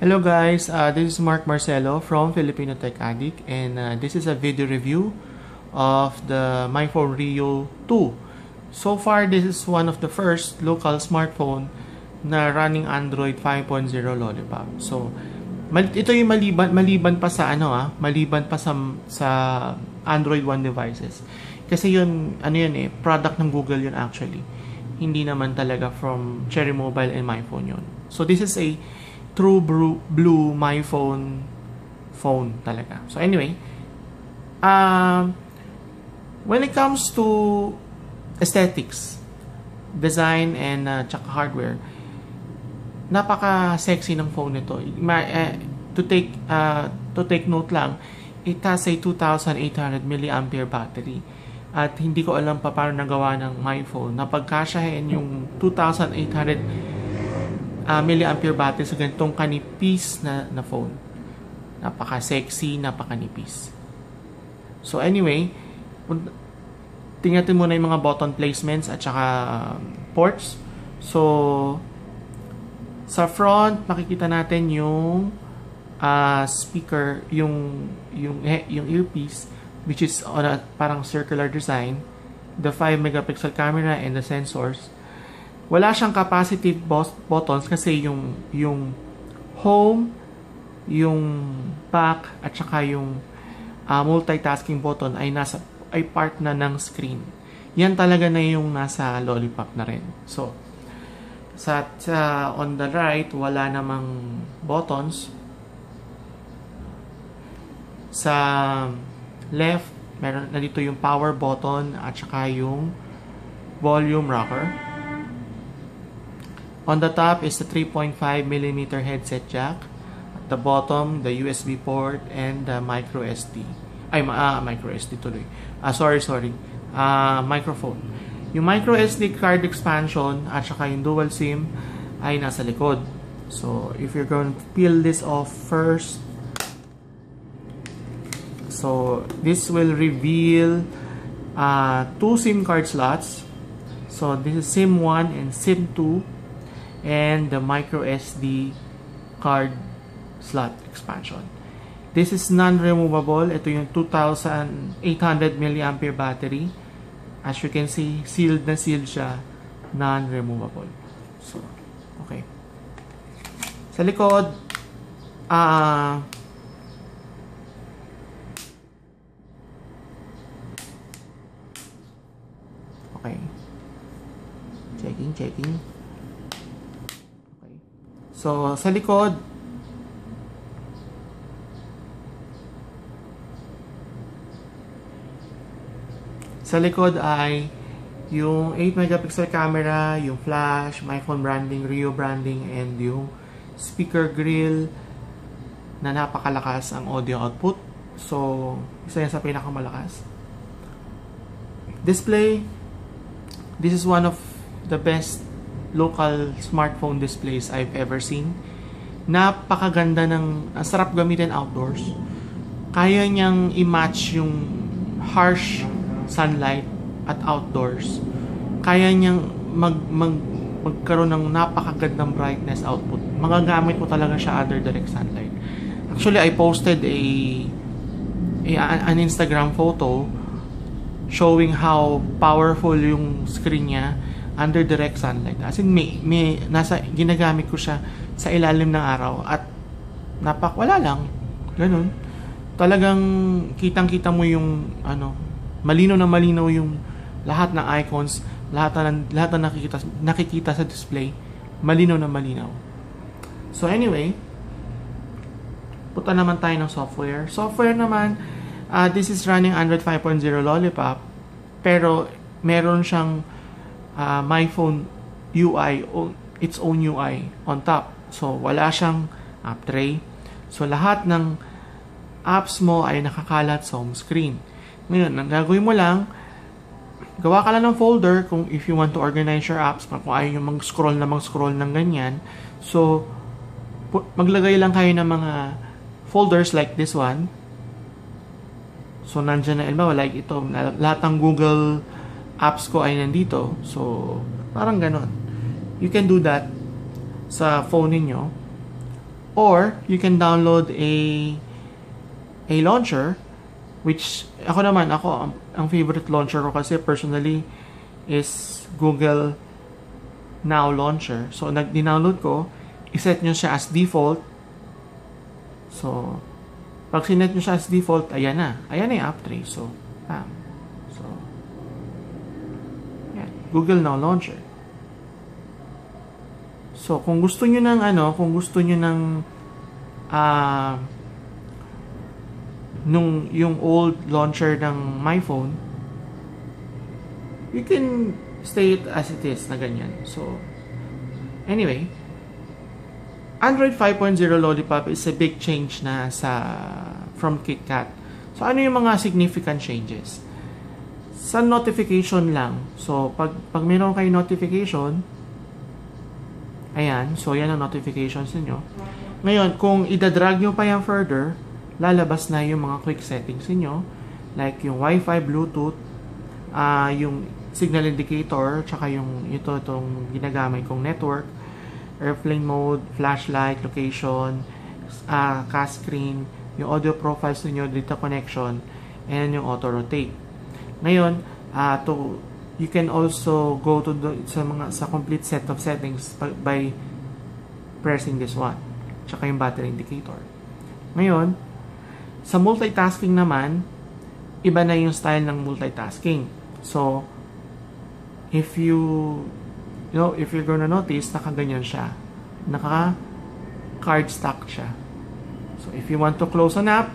Hello guys, uh, this is Mark Marcelo from Filipino Tech Addict and uh, this is a video review of the MyPhone Rio 2. So far, this is one of the first local smartphone na running Android 5.0 Lollipop. So, ito yung maliban, maliban pa sa ano ah, maliban pa sa, sa Android One devices. Kasi yun, ano yun eh, product ng Google yun actually. Hindi naman talaga from Cherry Mobile and MyPhone yun. So, this is a true blue, my phone phone talaga. So anyway, um, when it comes to aesthetics, design and uh, tsaka hardware, napaka-sexy ng phone nito. Ma, uh, to take uh, to take note lang, it has a 2,800 mAh battery. At hindi ko alam pa paano nagawa ng my phone. Napagkasyahin yung 2,800 uh, milliampere battery sa ganitong kanipis na, na phone. Napaka-sexy, napaka-nipis. So anyway, tingnan natin muna yung mga button placements at saka um, ports. So, sa front, makikita natin yung uh, speaker, yung, yung, yung earpiece, which is on a parang circular design, the 5 megapixel camera and the sensors wala siyang capacitive buttons kasi yung yung home, yung back at saka yung uh, multitasking button ay nasa ay part na ng screen. Yan talaga na yung nasa lollipop na rin. So sa, sa on the right wala namang buttons. Sa left meron na dito yung power button at saka yung volume rocker. On the top is the 3.5mm headset jack. At the bottom, the USB port and the micro SD. Ay, ah, micro SD tuloy. Ah, sorry, sorry. Ah, microphone. Yung micro SD card expansion at saka yung dual SIM ay nasa likod. So, if you're going to peel this off first, so this will reveal uh, two SIM card slots. So, this is SIM 1 and SIM 2 and the micro SD card slot expansion. This is non-removable. Ito yung 2,800 mAh battery. As you can see, sealed na sealed siya. Non-removable. So, okay. Sa likod, ah, uh, okay. Checking, checking. So, sa likod, sa likod ay yung 8 megapixel camera, yung flash, phone branding, Rio branding, and yung speaker grill na napakalakas ang audio output. So, isa yan sa pinakamalakas. Display, this is one of the best local smartphone displays I've ever seen. Napakaganda ng, ang sarap gamitin outdoors. Kaya niyang i-match yung harsh sunlight at outdoors. Kaya niyang mag, mag, magkaroon ng napakagandang brightness output. Magagamit mo talaga siya under direct sunlight. Actually, I posted a, a an Instagram photo showing how powerful yung screen niya under direct sunlight. As in, may, may, nasa, ginagamit ko siya sa ilalim ng araw at napak, wala lang. Ganun. Talagang kitang-kita mo yung, ano, malino na malinaw yung lahat ng icons, lahat na, lahat na nakikita, nakikita sa display, malinaw na malinaw. So anyway, punta naman tayo ng software. Software naman, uh, this is running Android 5.0 Lollipop, pero meron siyang uh, my phone UI, its own UI on top. So, wala siyang app tray. So, lahat ng apps mo ay nakakalat sa home screen. Ngayon, ang gagawin mo lang, gawa ka lang ng folder kung if you want to organize your apps, kung ayaw yung mag-scroll na mag-scroll ng ganyan. So, maglagay lang kayo ng mga folders like this one. So, nandyan na, ilma, like ito, lahat ng Google apps ko ay nandito. So, parang ganon. You can do that sa phone ninyo. Or, you can download a a launcher which ako naman ako ang, ang favorite launcher ko kasi personally is Google Now launcher. So nag download ko, iset nyo siya as default. So pag sinet nyo siya as default, ayan na. Ayan na yung app tray. So, bam. So, yan. Google Now launcher. So, kung gusto nyo ng ano, kung gusto nyo ng uh, nung yung old launcher ng my phone, you can stay it as it is na ganyan. So, anyway, Android 5.0 Lollipop is a big change na sa from KitKat. So, ano yung mga significant changes? Sa notification lang. So, pag, pag meron kayo notification, ayan, so yan ang notifications ninyo. Ngayon, kung idadrag nyo pa yan further, lalabas na yung mga quick settings niyo like yung Wi-Fi, Bluetooth, uh, yung signal indicator, tsaka yung ito itong ginagamit kong network, airplane mode, flashlight, location, uh, cast screen, yung audio profiles niyo, data connection, and yung auto rotate. Ngayon, uh, to you can also go to the, sa mga sa complete set of settings by pressing this one. Tsaka yung battery indicator. Ngayon, sa multitasking naman, iba na yung style ng multitasking. So, if you, you know, if you're gonna notice, nakaganyan siya. Naka card stack siya. So, if you want to close an app,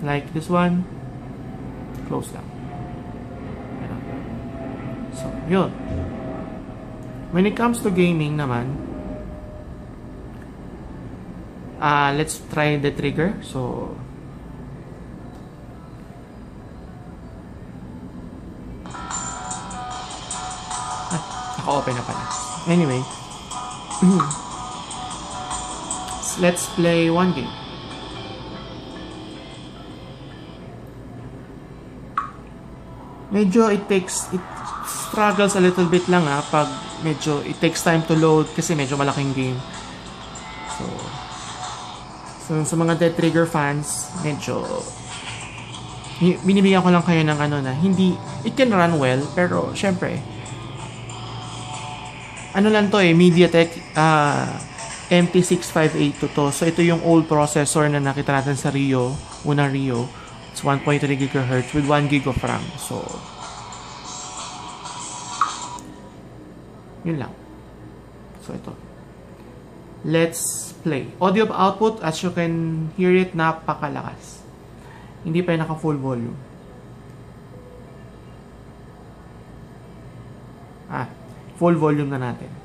like this one, close lang. Yun. When it comes to gaming naman, uh, let's try the trigger. So, Naka-open na pala. Anyway. let's play one game. Medyo it takes, it struggles a little bit lang ah, pag medyo, it takes time to load kasi medyo malaking game. So, so sa mga Dead Trigger fans, medyo, binibigyan ko lang kayo ng ano na, hindi, it can run well, pero syempre, ano lang to eh, MediaTek uh, MT6582 to. So, ito yung old processor na nakita natin sa Rio, unang Rio. It's 1.3 GHz with 1 GB of RAM. So, yun lang. So, ito. Let's play. Audio output, as you can hear it, napakalakas. Hindi pa yung naka full volume. Ah, full volume na natin.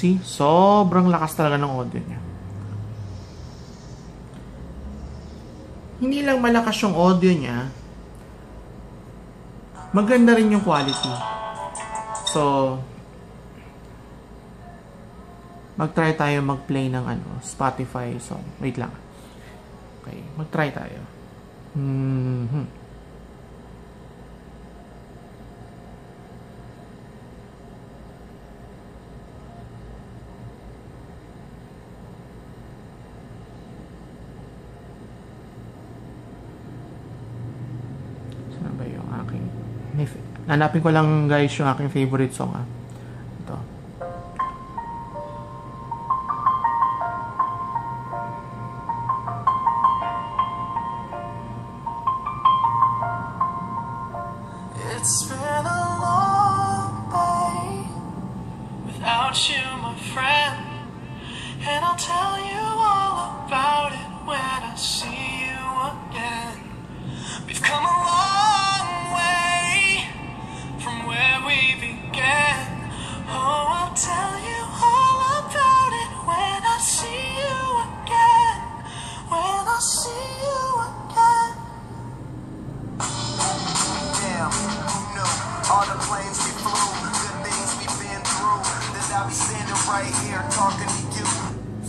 See, sobrang lakas talaga ng audio niya. Hindi lang malakas yung audio niya, maganda rin yung quality. So, mag-try tayo mag-play ng ano, Spotify song. Wait lang. Okay, mag-try tayo. Mm-hmm. Hanapin ko lang guys yung aking favorite song ah. Ito. It's been a long day without you, my friend. And I'll tell you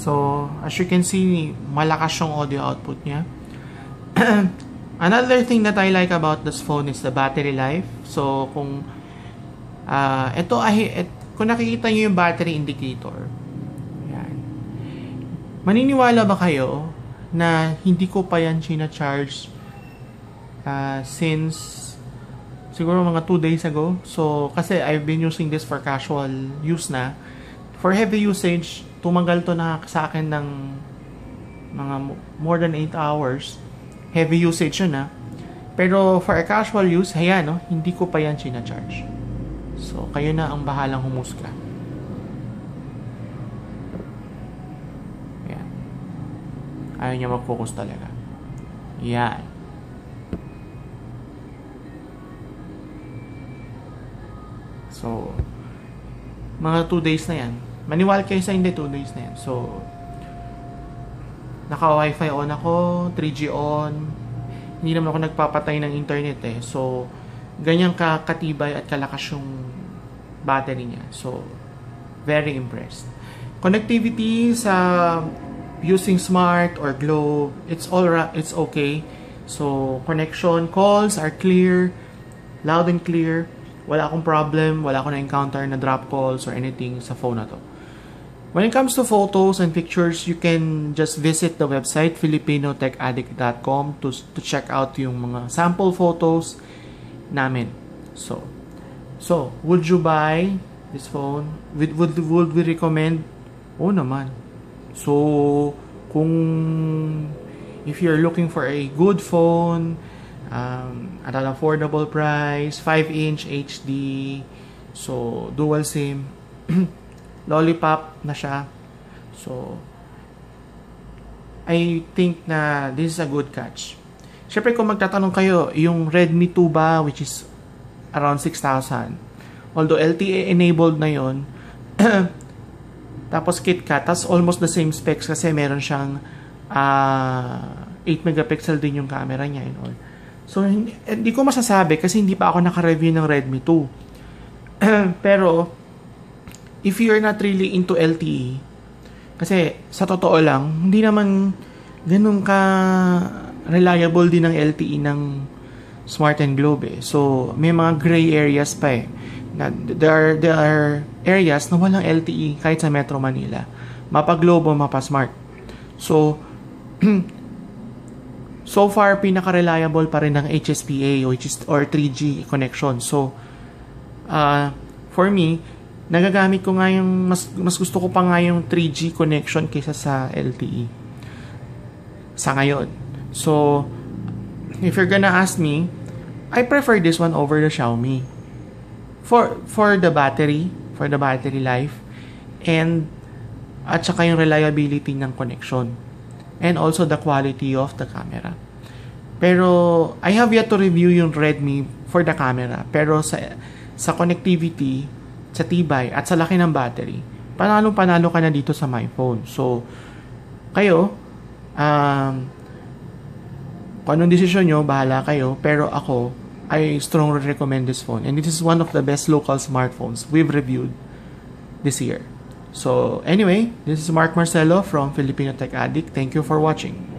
So, as you can see, malakas yung audio output niya. Another thing that I like about this phone is the battery life. So, kung ah ito ay et, kung nakikita niyo yung battery indicator. Yan. Maniniwala ba kayo na hindi ko pa yan sina-charge ah, since siguro mga 2 days ago. So, kasi I've been using this for casual use na. For heavy usage, tumagal to na sa akin ng mga mo- more than 8 hours. Heavy usage yun na. Pero for a casual use, ayan, no, hindi ko pa yan sinacharge. So, kayo na ang bahalang humusga. Ayan. Ayaw niya mag-focus talaga. Yan. So, mga 2 days na yan. Maniwala kayo sa hindi 2 days na yan. So, naka-wifi on ako, 3G on. Hindi naman ako nagpapatay ng internet eh. So, ganyan ka katibay at kalakas yung battery niya. So, very impressed. Connectivity sa using smart or globe, it's all it's okay. So, connection calls are clear, loud and clear. Wala akong problem, wala akong na-encounter na drop calls or anything sa phone na to. When it comes to photos and pictures, you can just visit the website filipinotechaddict.com to, to check out yung mga sample photos namin. So, so would you buy this phone? Would, would, would we recommend? Oo naman. So, kung if you're looking for a good phone um, at an affordable price, 5-inch HD, so dual SIM, lollipop na siya. So, I think na this is a good catch. Siyempre kung magtatanong kayo, yung Redmi 2 ba, which is around 6,000, although LTE enabled na yon tapos KitKat, tas almost the same specs kasi meron siyang ah 8 megapixel din yung camera niya and all. So, hindi, hindi ko masasabi kasi hindi pa ako naka-review ng Redmi 2. Pero, if you're not really into LTE, kasi sa totoo lang, hindi naman ganun ka reliable din ng LTE ng Smart and Globe eh. So, may mga gray areas pa eh. Na, there, are, there are areas na walang LTE kahit sa Metro Manila. Mapa Globe o mapa Smart. So, so far, pinaka-reliable pa rin ng HSPA or 3G connection. So, uh, for me, nagagamit ko nga yung, mas, mas gusto ko pa nga yung 3G connection kaysa sa LTE. Sa ngayon. So, if you're gonna ask me, I prefer this one over the Xiaomi. For, for the battery, for the battery life, and at saka yung reliability ng connection. And also the quality of the camera. Pero, I have yet to review yung Redmi for the camera. Pero sa, sa connectivity, sa tibay, at sa laki ng battery, panalo-panalo ka na dito sa my phone. So, kayo, um, kung anong desisyon nyo, bahala kayo. Pero ako, I strongly recommend this phone. And this is one of the best local smartphones we've reviewed this year. So, anyway, this is Mark Marcelo from Filipino Tech Addict. Thank you for watching.